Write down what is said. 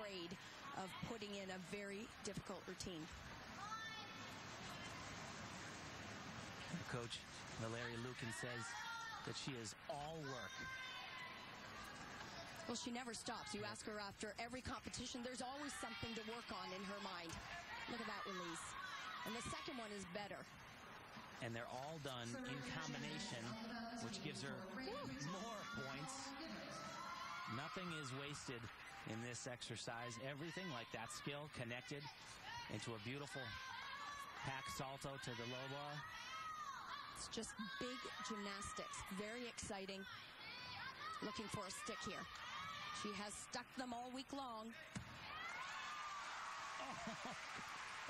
afraid of putting in a very difficult routine. Coach Valeri Liukin says that she is all work. Well, she never stops. You ask her after every competition, there's always something to work on in her mind. Look at that release. And the second one is better. And they're all done in combination, which gives her more points. Nothing is wasted in this exercise. Everything like that skill connected into a beautiful Pak salto to the loba. It's just big gymnastics. Very exciting. Looking for a stick here. She has stuck them all week long. Oh,